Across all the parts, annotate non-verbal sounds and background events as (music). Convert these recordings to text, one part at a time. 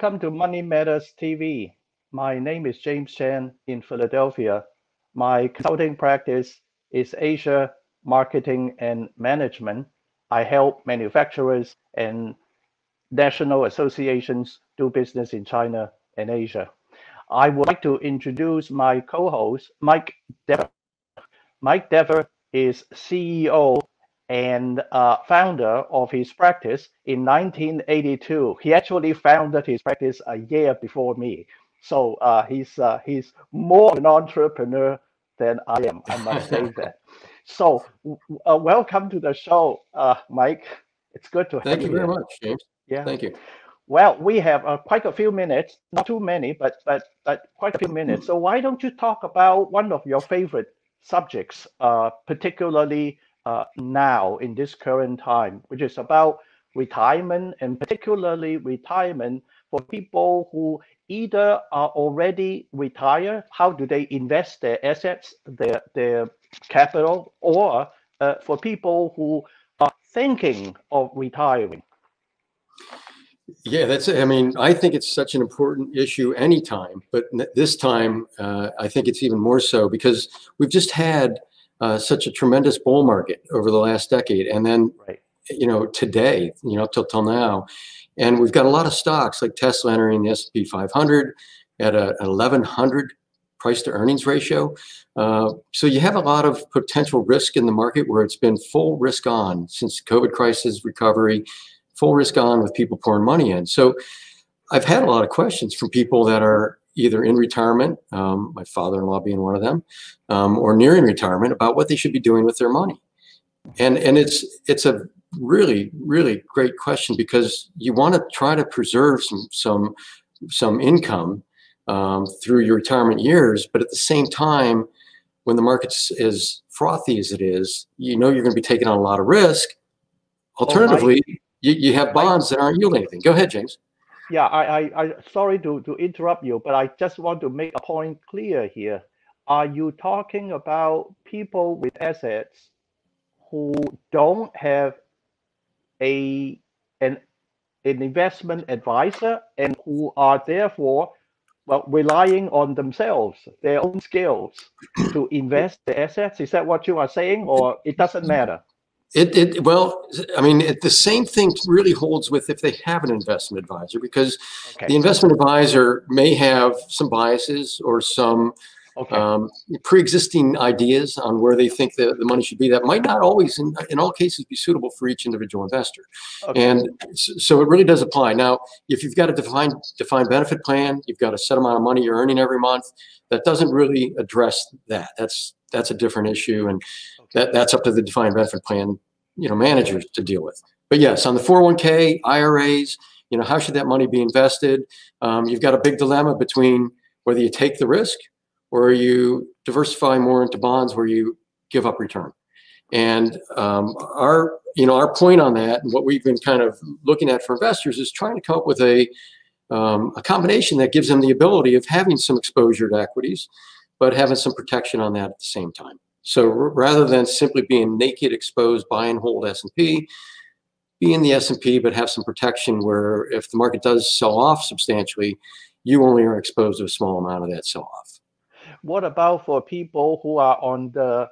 Welcome to Money Matters TV. My name is James Chan in Philadelphia. My consulting practice is Asia Marketing and Management. I help manufacturers and national associations do business in China and Asia. I would like to introduce my co-host, Mike Dever. Mike Dever is CEO and uh, founder of his practice in 1982. He actually founded his practice a year before me. So uh, he's uh, he's more an entrepreneur than I am. I must say (laughs) that. So uh, welcome to the show, uh, Mike. It's good to Thank have you Thank you very much, James. Yeah. Thank you. Well, we have uh, quite a few minutes, not too many, but but but quite a few minutes. So why don't you talk about one of your favorite subjects, uh, particularly uh, now in this current time, which is about retirement and particularly retirement for people who either are already retired, how do they invest their assets, their their capital, or uh, for people who are thinking of retiring. Yeah, that's. it. I mean, I think it's such an important issue anytime, but this time uh, I think it's even more so because we've just had uh, such a tremendous bull market over the last decade, and then Right. you know today, you know, till till now, and we've got a lot of stocks like Tesla entering the S P 500 at a, an 1100 price to earnings ratio. Uh, so you have a lot of potential risk in the market where it's been full risk on since the COVID crisis recovery, full risk on with people pouring money in. So I've had a lot of questions from people that are either in retirement, um, my father-in-law being one of them, um, or nearing retirement about what they should be doing with their money. And and it's it's a really really great question because you want to try to preserve some some some income um, through your retirement years, but at the same time, when the market's as frothy as it is, you know you're going to be taking on a lot of risk. Alternatively, you, you have bonds that aren't yielding anything. Go ahead, James. Yeah, I, I, I sorry to, to interrupt you, but I just want to make a point clear here. Are you talking about people with assets who don't have a an an investment advisor and who are therefore well relying on themselves, their own skills to invest the assets? Is that what you are saying, or it doesn't matter? It, it well, I mean, it, the same thing really holds with if they have an investment advisor because Okay. the investment advisor may have some biases or some Okay. um, pre-existing ideas on where they think the, the money should be that might not always in, in all cases be suitable for each individual investor okay. and so it really does apply now if you've got a defined defined benefit plan you've got a set amount of money you're earning every month that doesn't really address that that's that's a different issue and that that's up to the defined benefit plan you know managers to deal with. But yes on the 401k iras you know how should that money be invested? Um, you've got a big dilemma between whether you take the risk or you diversify more into bonds where you give up return. And um, our, you know, our point on that, and what we've been kind of looking at for investors, is trying to come up with a um, a combination that gives them the ability of having some exposure to equities, but having some protection on that at the same time. So rather than simply being naked, exposed, buy and hold S and P, be in the S and P, but have some protection where if the market does sell off substantially, you only are exposed to a small amount of that sell off. what about for people who are on the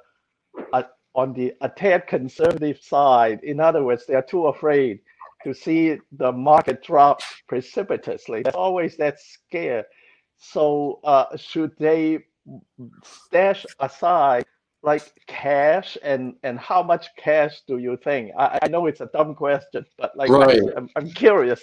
uh, on the a tad conservative side? In other words, they are too afraid to see the market drop precipitously. There's always that scare. So uh, should they stash aside like cash and and how much cash do you think? I, I know it's a dumb question, but like Right. I'm, I'm curious.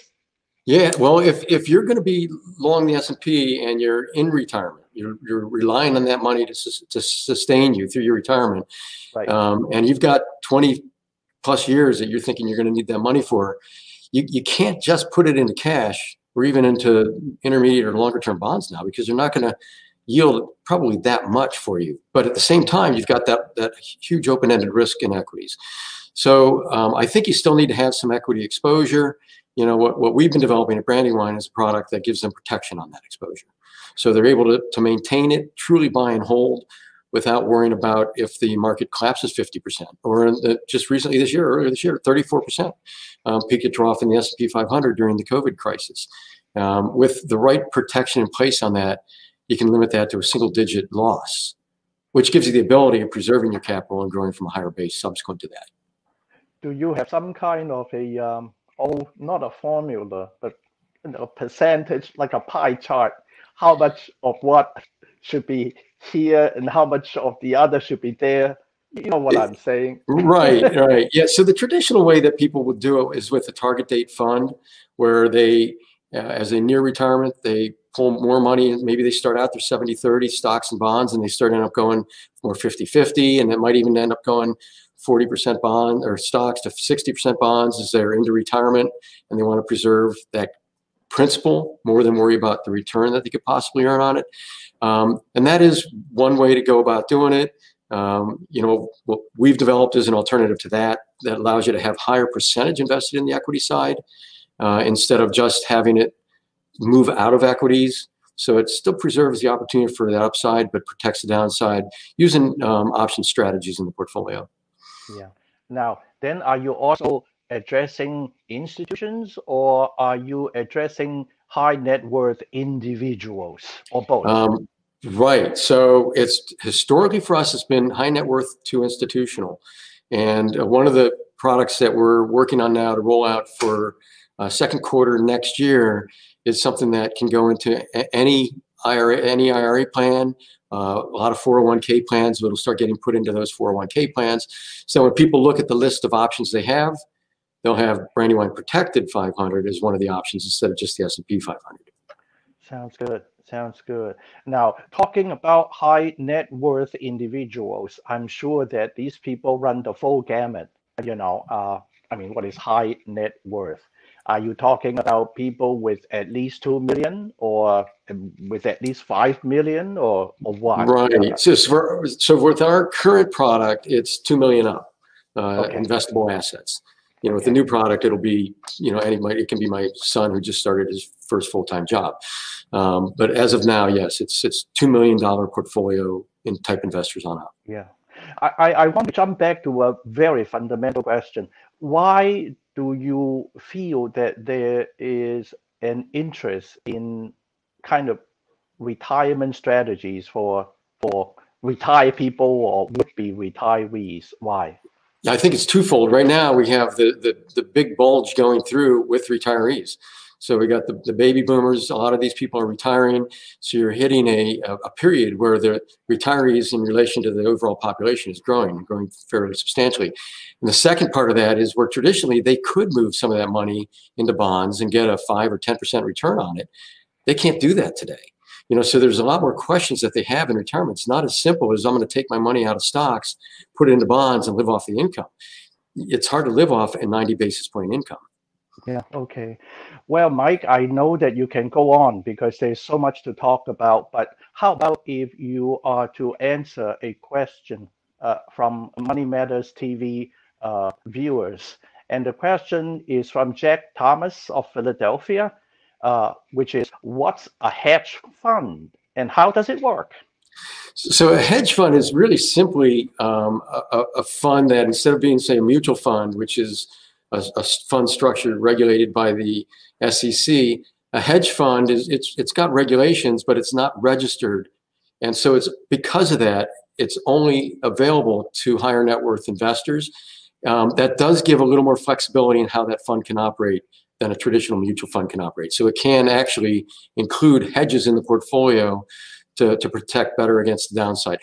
Yeah, well, if if you're going to be long the S and P and you're in retirement, you're you're relying on that money to sus- to sustain you through your retirement, Right. um, and you've got 20 plus years that you're thinking you're going to need that money for, you you can't just put it into cash or even into intermediate or longer term bonds now because they're not going to yield probably that much for you. But at the same time, you've got that that huge open ended risk in equities. So um, I think you still need to have some equity exposure you know what, what we've been developing at brandywine is a product that gives them protection on that exposure so they're able to, to maintain it truly buy and hold without worrying about if the market collapses 50% or the, just recently this year earlier this year 34% um, peak at trough in the s&p 500 during the covid crisis Um, with the right protection in place on that, you can limit that to a single digit loss, which gives you the ability of preserving your capital and growing from a higher base subsequent to that. Do you have some kind of a, um, oh, not a formula, but a percentage, like a pie chart? How much of what should be here and how much of the other should be there? You know what I'm saying? right, (laughs) right. Yeah. So the traditional way that people would do it is with a target date fund where they, uh, as they near retirement, they pull more money and maybe they start out their 70 30 stocks and bonds and they start end up going more 50 50 and it might even end up going 40% bond or stocks to 60% bonds as they're into retirement and they want to preserve that principal more than worry about the return that they could possibly earn on it. Um, and that is one way to go about doing it. Um, you know, what we've developed is an alternative to that that allows you to have higher percentage invested in the equity side uh, instead of just having it move out of equities. So it still preserves the opportunity for that upside, but protects the downside using um, option strategies in the portfolio. Yeah. Now, then are you also addressing institutions or are you addressing high net worth individuals or both? Um, right. So it's historically for us, it's been high net worth to institutional. And uh, one of the products that we're working on now to roll out for uh, second quarter next year is something that can go into any IRA, any IRA plan, uh, a lot of 401k plans that'll start getting put into those 401k plans. So when people look at the list of options they have, they'll have Brandywine Protected 500 as one of the options instead of just the S&P 500. Sounds good. Sounds good. Now, talking about high net worth individuals, I'm sure that these people run the full gamut. You know, uh, I mean, what is high net worth? Are you talking about people with at least two million, or um, with at least five million, or or what? Right. So, for, so with our current product, it's two million up uh, okay. investable assets. You know, with the new product, it'll be you know, any it can be my son who just started his first full time job. Um, but as of now, yes, it's it's two million dollar portfolio in type investors on up. Yeah. I, I want to jump back to a very fundamental question. Why do you feel that there is an interest in kind of retirement strategies for for retired people or would-be retirees? Why? I think it's twofold. Right now, we have the, the, the big bulge going through with retirees. So we got the, the baby boomers. A lot of these people are retiring. So you're hitting a, a period where the retirees in relation to the overall population is growing, growing fairly substantially. And the second part of that is where traditionally they could move some of that money into bonds and get a five or 10% return on it. They can't do that today. You know, so there's a lot more questions that they have in retirement. It's not as simple as I'm going to take my money out of stocks, put it into bonds, and live off the income. It's hard to live off a 90 basis point income. Yeah, okay. Well, Mike, I know that you can go on because there's so much to talk about, but how about if you are to answer a question uh, from Money Matters TV uh, viewers? And the question is from Jack Thomas of Philadelphia, uh, which is what's a hedge fund and how does it work? So a hedge fund is really simply um, a, a, fund that instead of being, say, a mutual fund, which is a, a fund structure regulated by the SEC. A hedge fund is it's it's got regulations, but it's not registered, and so it's because of that it's only available to higher net worth investors. Um, that does give a little more flexibility in how that fund can operate than a traditional mutual fund can operate. So it can actually include hedges in the portfolio to, to protect better against the downside.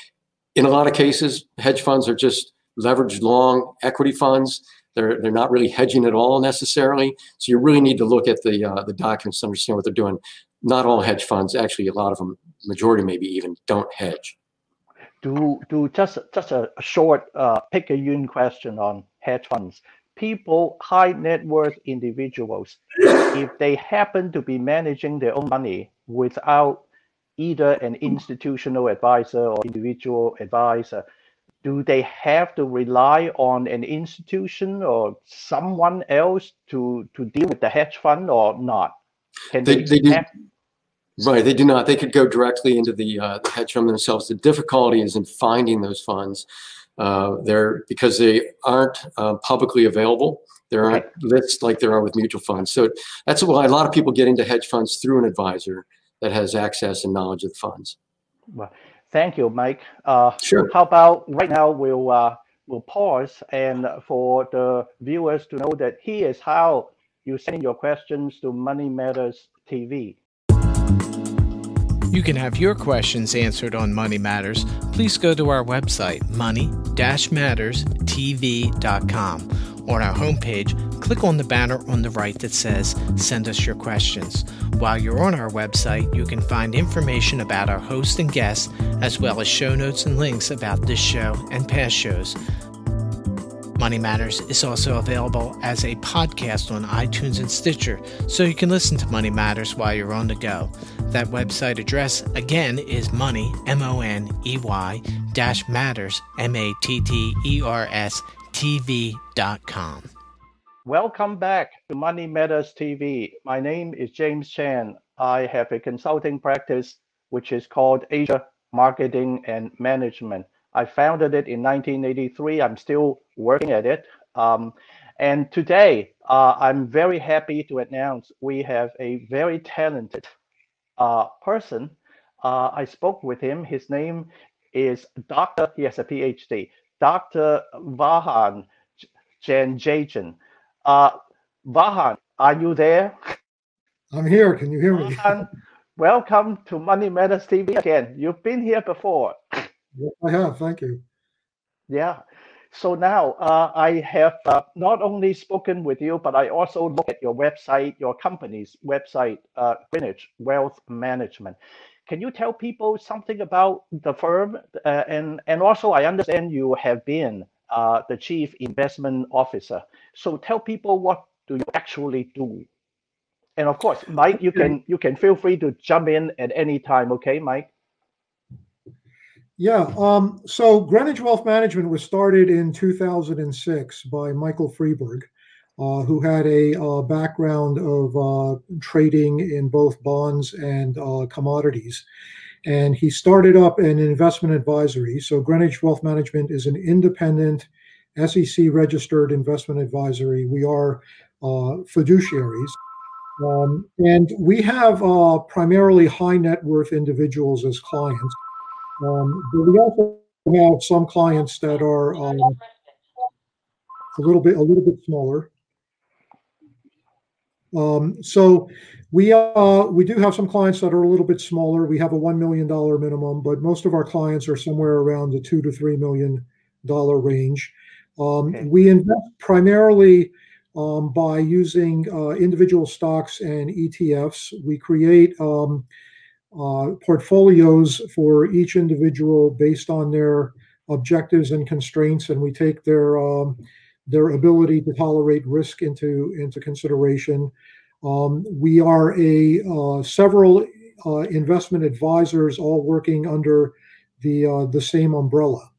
In a lot of cases, hedge funds are just leveraged long equity funds they're they're not really hedging at all necessarily. So you really need to look at the uh, the documents to understand what they're doing. Not all hedge funds, actually, a lot of them, majority maybe even, don't hedge. Do do just just a, short uh, Picayune question on hedge funds. People, high net worth individuals, if they happen to be managing their own money without either an institutional advisor or individual advisor, do they have to rely on an institution or someone else to to deal with the hedge fund or not? Can they, they, they do, right, they do not. They could go directly into the, uh, the hedge fund themselves. The difficulty is in finding those funds. Uh, they're because they aren't uh, publicly available. There aren't lists like there are with mutual funds. So that's why a lot of people get into hedge funds through an advisor that has access and knowledge of the funds. Well, thank you, Mike. Uh, Sure. How about right now we'll uh, we'll pause and for the viewers to know that here is how you send your questions to Money Matters TV. You can have your questions answered on Money Matters. Please go to our website, money-matterstv.com. On our homepage, click on the banner on the right that says Send us your questions. While you're on our website, you can find information about our host and guests, as well as show notes and links about this show and past shows. Money Matters is also available as a podcast on iTunes and Stitcher, so you can listen to Money Matters while you're on the go. That website address again is money, M O N E Y, dash matters, M A T T E R S, TV.com. Welcome back to Money Matters TV. My name is James Chan. I have a consulting practice which is called Asia Marketing and Management. I founded it in 1983. I'm still working at it. Um, and today, uh, I'm very happy to announce we have a very talented uh, person. Uh, I spoke with him. His name is Dr. He has a PhD, Dr. Vahan Janjigian. Uh, Vahan, are you there? I'm here. Can you hear me? Vahan, welcome to Money Matters TV again. You've been here before. Yes, I have. Thank you. Yeah. So now uh, I have uh, not only spoken with you, but I also look at your website, your company's website, uh, Greenwich Wealth Management. Can you tell people something about the firm? Uh, and and also, I understand you have been uh, the chief investment officer. So tell people what do you actually do? And of course, Mike, you can you can feel free to jump in at any time. Okay, Mike. Yeah. Um, so Greenwich Wealth Management was started in 2006 by Michael Freeberg, uh, who had a uh, background of uh, trading in both bonds and uh, commodities. And he started up an investment advisory. So Greenwich Wealth Management is an independent SEC registered investment advisory. We are uh, fiduciaries. Um, and we have primarily high net worth individuals as clients. Um, but we also have some clients that are um, a little bit a little bit smaller. Um, so we uh, we do have some clients that are a little bit smaller. We have a one million dollar minimum, but most of our clients are somewhere around the two to three million dollar range. Um, Okay. We invest primarily um, by using uh, individual stocks and ETFs. We create um, uh, portfolios for each individual based on their objectives and constraints, and we take their um, their ability to tolerate risk into into consideration. Um, we are a uh, several uh, investment advisors, all working under the uh, the same umbrella.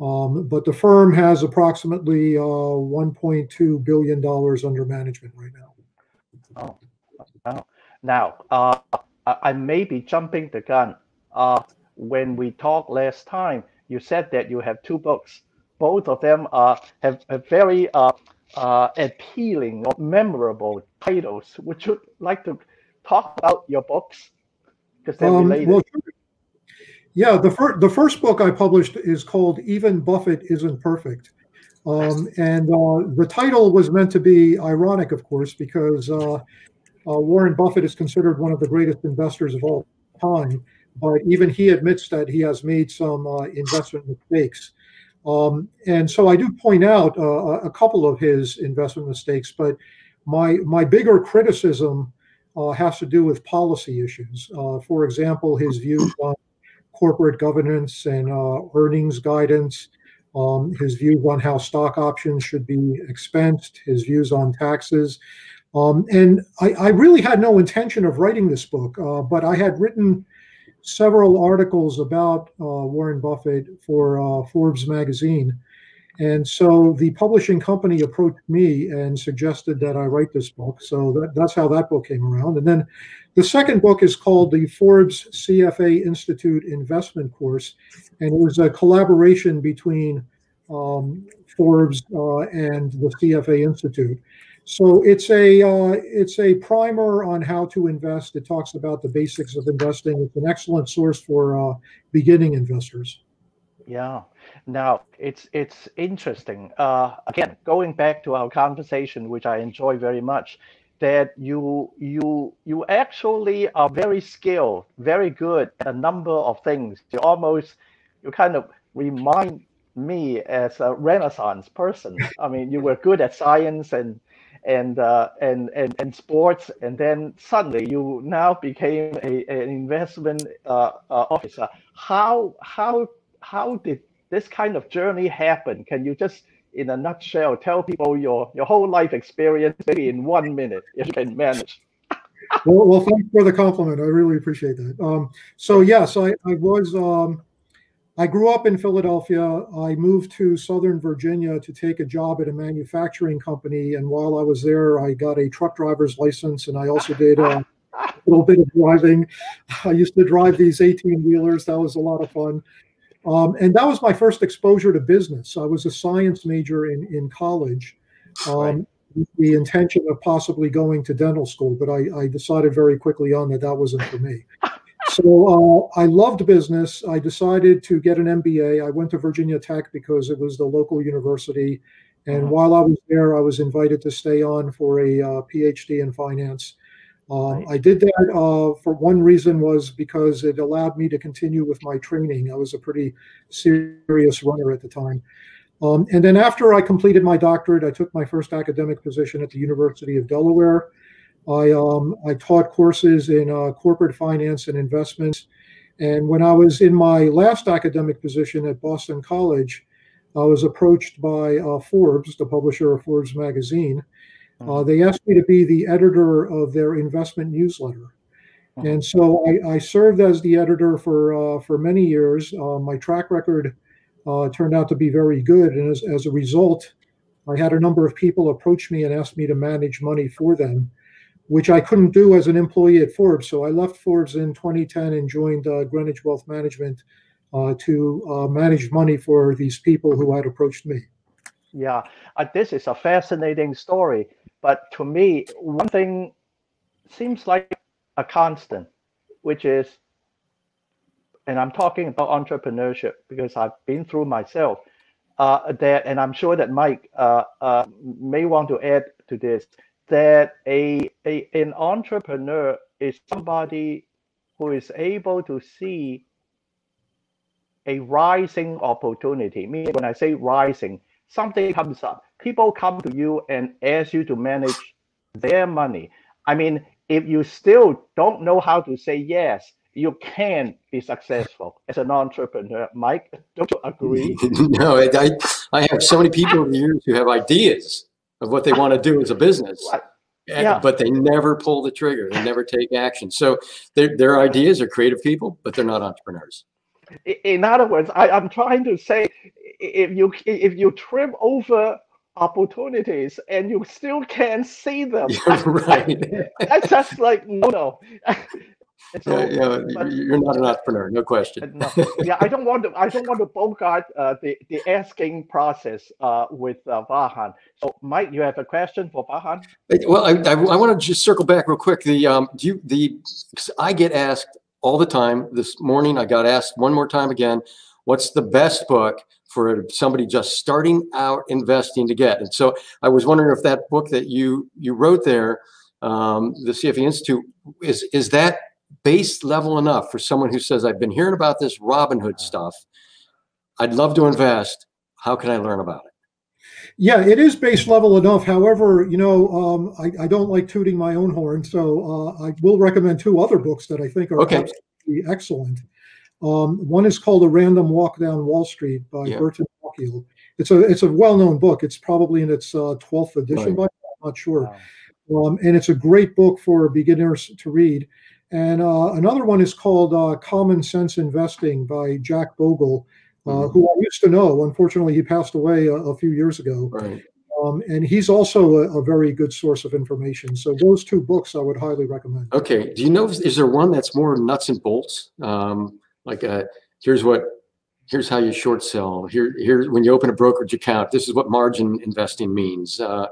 Um, but the firm has approximately uh, 1.2 billion dollars under management right now. Oh, oh. Now, uh, I I may be jumping the gun. Uh, when we talked last time, you said that you have two books. Both of them are have, have very uh, uh, appealing or memorable titles. Would you like to talk about your books? Because they're Um, related. well, yeah, the first the first book I published is called "Even Buffett Isn't Perfect," um, and uh, the title was meant to be ironic, of course, because uh, uh, Warren Buffett is considered one of the greatest investors of all time, but even he admits that he has made some uh, investment mistakes. Um, and so I do point out uh, a couple of his investment mistakes, but my my bigger criticism uh, has to do with policy issues. Uh, for example, his views on corporate governance and uh, earnings guidance, um, his views on how stock options should be expensed, his views on taxes. Um, and I, I, really had no intention of writing this book, uh, but I had written several articles about uh, Warren Buffett for uh, Forbes magazine. And so the publishing company approached me and suggested that I write this book. So that, that's how that book came around. And then the second book is called the Forbes CFA Institute Investment Course. And it was a collaboration between um, Forbes uh, and the CFA Institute. So it's a uh, it's a primer on how to invest. It talks about the basics of investing. It's an excellent source for uh, beginning investors. Yeah. Now it's it's interesting. Uh, again, going back to our conversation, which I enjoy very much, that you you you actually are very skilled, very good at a number of things. You almost you kind of remind me as a Renaissance person. I mean, you were good at science and and uh, and, and and sports, and then suddenly you now became a, an investment uh, uh, officer. How how how did this kind of journey happen? Can you just in a nutshell tell people your your whole life experience maybe in one minute if you can manage? well, well, thanks for the compliment. I really appreciate that. Um, so yes, I, I was um, I grew up in Philadelphia. I moved to Southern Virginia to take a job at a manufacturing company. And while I was there, I got a truck driver's license and I also did a little bit of driving. I used to drive these 18 wheelers. That was a lot of fun. Um, and that was my first exposure to business. I was a science major in, in college. Um, right. The intention of possibly going to dental school, but I, I decided very quickly on that that wasn't for me. (laughs) So uh, I loved business. I decided to get an MBA. I went to Virginia Tech because it was the local university. And uh-huh. while I was there, I was invited to stay on for a uh, PhD in finance. Um, I did that uh, for one reason was because it allowed me to continue with my training. I was a pretty serious runner at the time. Um, and then after I completed my doctorate, I took my first academic position at the University of Delaware. I um, I taught courses in uh, corporate finance and investments. And when I was in my last academic position at Boston College, I was approached by uh, Forbes, the publisher of Forbes magazine. Uh, mm-hmm. they asked me to be the editor of their investment newsletter. Mm-hmm. And so I, I, served as the editor for uh, for many years. Uh, my track record uh, turned out to be very good, and as, as a result, I had a number of people approach me and ask me to manage money for them which I couldn't do as an employee at Forbes. So I left Forbes in 2010 and joined uh, Greenwich Wealth Management uh, to uh, manage money for these people who had approached me. Yeah, uh, this is a fascinating story. But to me, one thing seems like a constant, which is, and I'm talking about entrepreneurship because I've been through myself. Uh, that, and I'm sure that Mike uh, may want to add to this that a, a an entrepreneur is somebody who is able to see a rising opportunity. Meaning, when I say rising, something comes up. People come to you and ask you to manage their money. I mean, if you still don't know how to say yes, you can be successful as an entrepreneur. Mike, don't you agree? (laughs) no, I, I have so many people over the years who have ideas of what they want to do as a business. Yeah. But they never pull the trigger. They never take action. So their, their ideas are creative people, but they're not entrepreneurs. In other words, I, I'm trying to say if you if you trip over opportunities and you still can't see them, (laughs) right. (laughs) that's just like no no. (laughs) So, yeah, yeah but, you're not an entrepreneur, no question. no, yeah, I don't want to. I don't want to bogart uh, the the asking process uh, with uh, Vahan. So, Mike, you have a question for Vahan? Well, I, I, I want to just circle back real quick. The um, do you the I get asked all the time. This morning, I got asked one more time again. What's the best book for somebody just starting out investing to get? And so, I was wondering if that book that you you wrote there, um, the CFA Institute, is is that base level enough for someone who says, I've been hearing about this Robinhood stuff. I'd love to invest. How can I learn about it? Yeah, it is base level enough. However, you know, um, I, I, don't like tooting my own horn, so uh, I will recommend two other books that I think are okay. absolutely excellent. Um, one is called A Random Walk Down Wall Street by yeah. Burton Malkiel. It's a it's a well known book. It's probably in its uh, twelfth uh, edition, right. but I'm not sure. Wow. Um, and it's a great book for beginners to read. And uh, another one is called uh, Common Sense Investing by Jack Bogle, uh, mm-hmm. who I used to know. Unfortunately, he passed away a, a few years ago. Right. Um, and he's also a, a, very good source of information. So those two books I would highly recommend. Okay. Do you know, is there one that's more nuts and bolts? Um, like, a, uh, here's what here's how you short sell. Here, here, when you open a brokerage account, this is what margin investing means. Uh,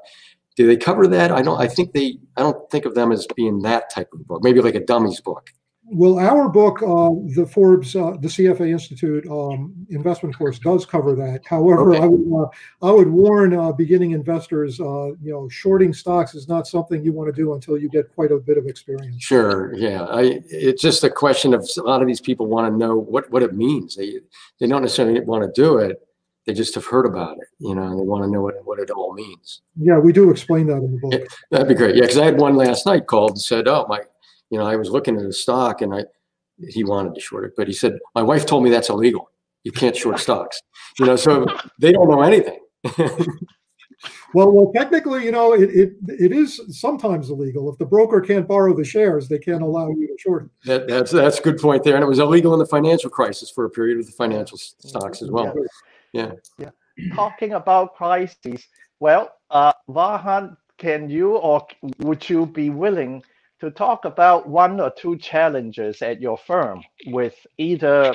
do they cover that? I don't. I think they. I don't think of them as being that type of book. Maybe like a dummies book. Well, our book, uh, the Forbes, uh, the CFA Institute um, investment course, does cover that. However, Okay. I would uh, I would warn uh, beginning investors, uh, you know, shorting stocks is not something you want to do until you get quite a bit of experience. Sure. Yeah. I. It's just a question of a lot of these people want to know what what it means. They they don't necessarily want to do it. They just have heard about it. You know, they want to know what what it all means. Yeah, we do explain that in the book. That'd be great. Yeah, because I had one last night called and said, "Oh my, you know, I was looking at a stock and I, he wanted to short it, but he said my wife told me that's illegal. You can't short stocks. You know, so they don't know anything. (laughs) Well, well, technically, you know, it, it it is sometimes illegal. If the broker can't borrow the shares, they can't allow you to short it. that, that's that's a good point there, and it was illegal in the financial crisis for a period with the financial stocks as well. Yeah, talking about crises, well, uh, Vahan, can you or would you be willing to talk about one or two challenges at your firm with either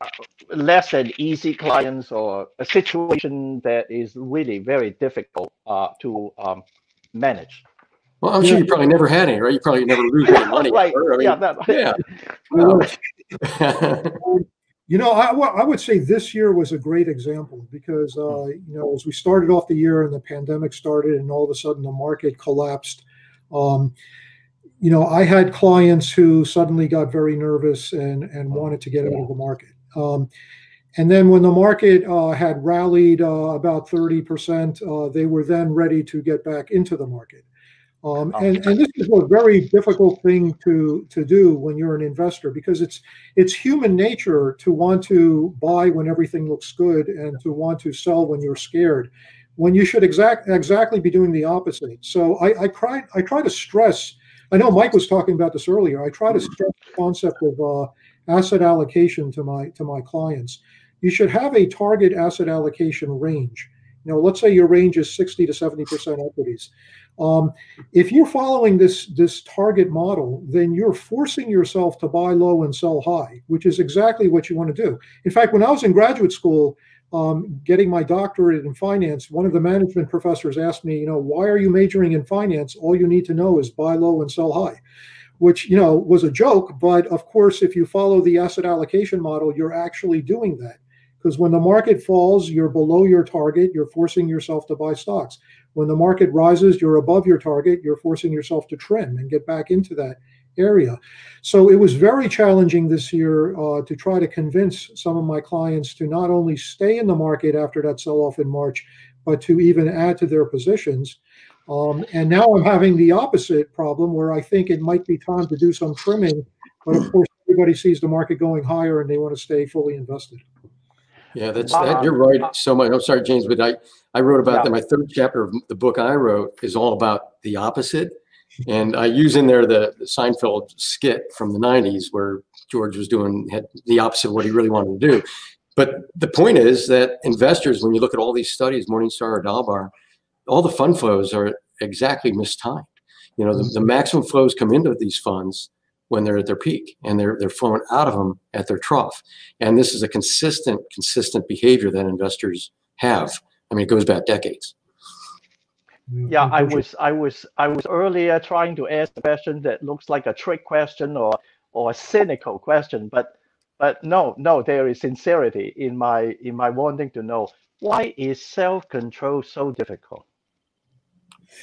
uh, less than easy clients or a situation that is really very difficult uh, to um, manage? Well, I'm sure you probably never had any, right? You probably never lose any (laughs) money. right. I mean, yeah. That, yeah. Well, (laughs) (laughs) You know, I, I would say this year was a great example because, uh, you know, as we started off the year and the pandemic started and all of a sudden the market collapsed, um, you know, I had clients who suddenly got very nervous and, and wanted to get out of the market. Um, and then when the market uh, had rallied uh, about 30%, uh, they were then ready to get back into the market. Um, and, and this is a very difficult thing to, to do when you're an investor because it's it's human nature to want to buy when everything looks good and to want to sell when you're scared when you should exact exactly be doing the opposite. So i i try i try to stress i know mike was talking about this earlier i try to stress the concept of uh, asset allocation to my to my clients. You should have a target asset allocation range you know let's say your range is 60 to 70 percent equities um, if you're following this this target model, then you're forcing yourself to buy low and sell high, which is exactly what you want to do. In fact, when I was in graduate school, um, getting my doctorate in finance, one of the management professors asked me, you know, why are you majoring in finance? All you need to know is buy low and sell high, which you know was a joke. But of course, if you follow the asset allocation model, you're actually doing that. Because when the market falls, you're below your target, you're forcing yourself to buy stocks. When the market rises, you're above your target, you're forcing yourself to trim and get back into that area. So it was very challenging this year uh, to try to convince some of my clients to not only stay in the market after that sell off in March, but to even add to their positions. Um, and now I'm having the opposite problem where I think it might be time to do some trimming. But of course, everybody sees the market going higher and they want to stay fully invested. Yeah, that's that. Um, you're right so much. I'm sorry, James, but I I wrote about Yeah. that. My third chapter of the book I wrote is all about the opposite, and I use in there the, the Seinfeld skit from the '90s where George was doing had the opposite of what he really wanted to do. But the point is that investors, when you look at all these studies, Morningstar or Dalbar, all the fund flows are exactly mistimed. You know, the, the mm-hmm. maximum flows come into these funds when they're at their peak and they're they're flowing out of them at their trough. And this is a consistent, consistent behavior that investors have. I mean, it goes back decades. Yeah, I was, I was, I was earlier trying to ask a question that looks like a trick question or or a cynical question, but but no, no, there is sincerity in my in my wanting to know why is self-control so difficult.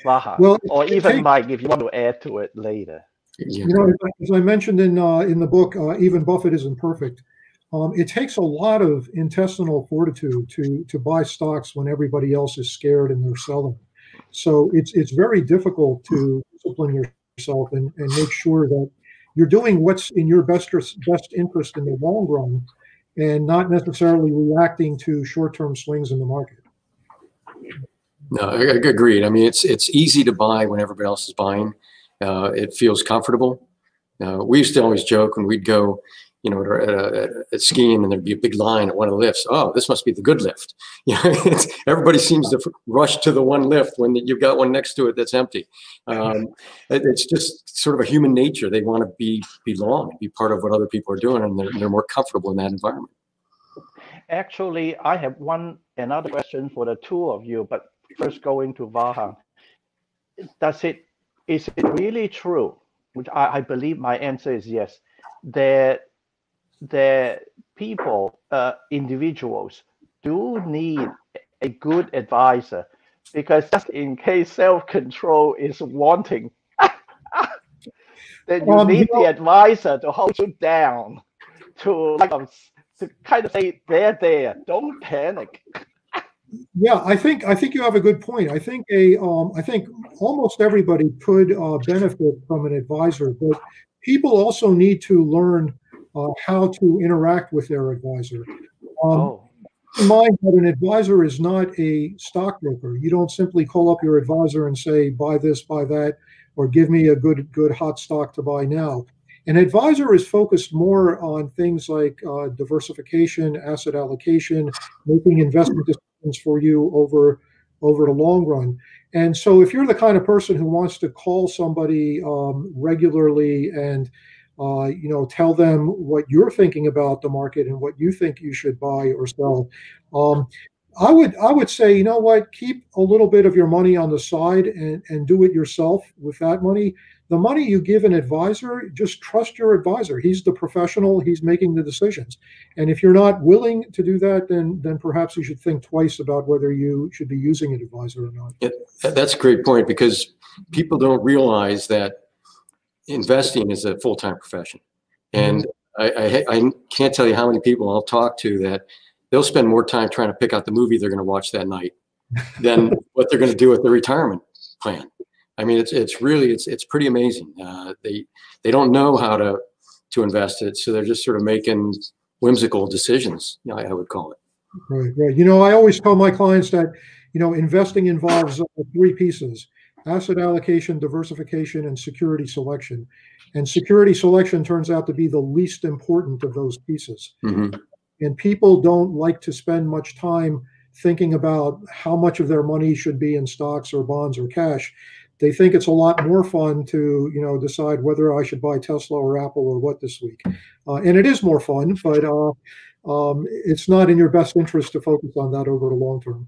Vaha, Well, or even takes- Mike, if you want to add to it later. Yeah. You know, as I- mentioned in uh, in the book, uh, even Buffett isn't perfect. Um, it takes a lot of intestinal fortitude to to buy stocks when everybody else is scared and they're selling. So it's it's very difficult to discipline yourself and, and make sure that you're doing what's in your best best interest in the long run, and not necessarily reacting to short term swings in the market. No, I, I agreed. I mean, it's it's easy to buy when everybody else is buying. Uh, it feels comfortable. Uh, we used to always joke when we'd go, you know, at, at, at skiing and there'd be a big line at one of the lifts. Oh, this must be the good lift. (laughs) You know, it's, everybody seems to rush to the one lift when you've got one next to it that's empty. Um, (laughs) it, it's just sort of a human nature. They want to be belong, be part of what other people are doing, and they're, they're more comfortable in that environment. Actually, I have one another question for the two of you, but first going to Vahan. Does it is it really true? Which I, I believe my answer is yes. That that people, uh, individuals, do need a good advisor because just in case self-control is wanting, (laughs) then you um, need you know, the advisor to hold you down, to like, um, to kind of say, "There, there, don't panic." (laughs) Yeah, I think I think you have a good point. I think a um, I think almost everybody could uh, benefit from an advisor, but people also need to learn uh, how to interact with their advisor. Um, oh. Mind that an advisor is not a stockbroker. You don't simply call up your advisor and say, "Buy this, buy that," or "Give me a good good hot stock to buy now." An advisor is focused more on things like uh, diversification, asset allocation, making investment decisions for you over over the long run. And so, if you're the kind of person who wants to call somebody um, regularly and uh, you know, tell them what you're thinking about the market and what you think you should buy or sell. Um, I would I would say, you know what, keep a little bit of your money on the side and, and do it yourself with that money. The money you give an advisor, just trust your advisor. He's the professional, he's making the decisions. And if you're not willing to do that, then then perhaps you should think twice about whether you should be using an advisor or not. That's a great point because people don't realize that investing is a full-time profession. And. I, I, I, can't tell you how many people I'll talk to that they'll spend more time trying to pick out the movie they're going to watch that night than (laughs) what they're going to do with their retirement plan. I mean, it's it's really it's it's pretty amazing. Uh, they they don't know how to to invest it, so they're just sort of making whimsical decisions. I, I would call it. Right, right. You know, I always tell my clients that you know investing involves three pieces: asset allocation, diversification, and security selection. And security selection turns out to be the least important of those pieces. Mm-hmm. And people don't like to spend much time thinking about how much of their money should be in stocks or bonds or cash. They think it's a lot more fun to, you know, decide whether I should buy Tesla or Apple or what this week. Uh, and it is more fun, but uh, um, it's not in your best interest to focus on that over the long term.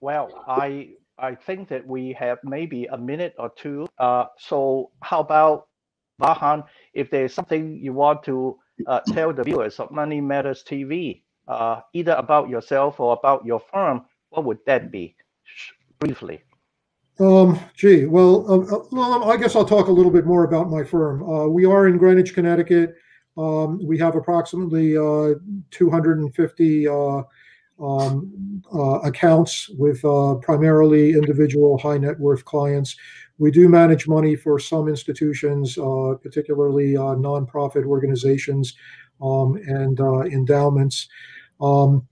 Well, I I think that we have maybe a minute or two. Uh, so how about Vahan, if there's something you want to uh, tell the viewers of Money Matters TV, uh, either about yourself or about your firm, what would that be, briefly? Um, gee, well, uh, uh, well, I guess I'll talk a little bit more about my firm. Uh, we are in Greenwich, Connecticut. Um, we have approximately 250 um, uh, accounts with uh, primarily individual high net worth clients. We do manage money for some institutions, uh, particularly uh, nonprofit organizations um, and uh, endowments. Um,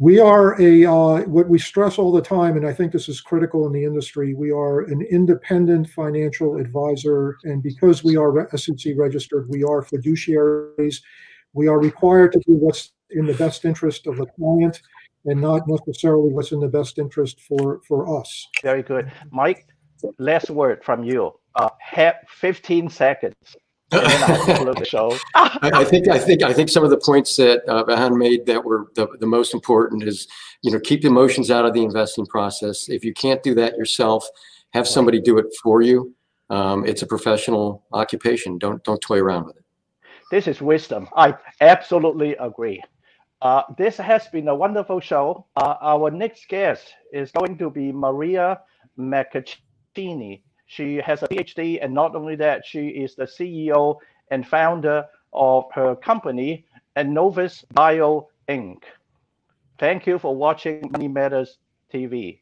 we are a uh, what we stress all the time, and I think this is critical in the industry. We are an independent financial advisor, and because we are SEC registered, we are fiduciaries. We are required to do what's in the best interest of the client and not necessarily what's in the best interest for for us. Very good, Mike. Last word from you. Uh, have 15 seconds. The show. (laughs) I, I, think I think I think some of the points that uh, Vahan made that were the, the most important is you know keep the emotions out of the investing process. If you can't do that yourself, have somebody do it for you. Um, it's a professional occupation. Don't don't toy around with it. This is wisdom. I absolutely agree. Uh, this has been a wonderful show. Uh, our next guest is going to be Maria Maccecchini. She has a PhD, and not only that, she is the CEO and founder of her company, Annovis Bio Inc. Thank you for watching Money Matters TV.